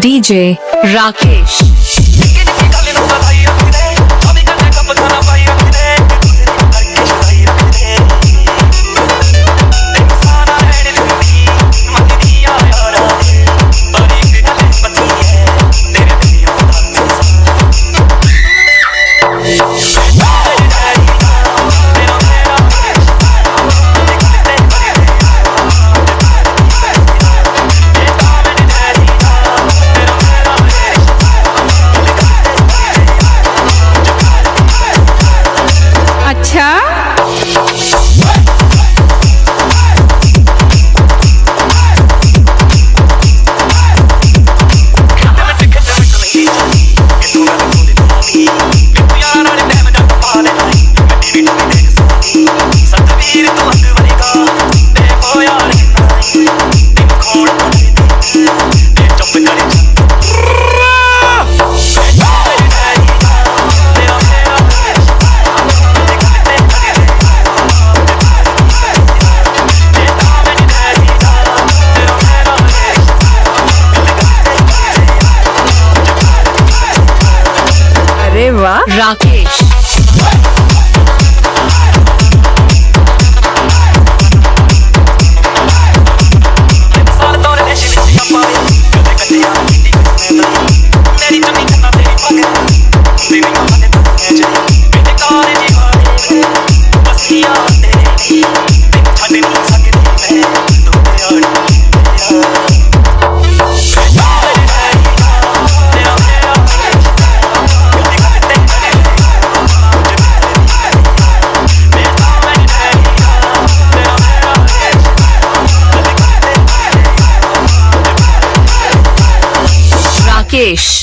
DJ Rakesh. 钱 अरे वाह queixo.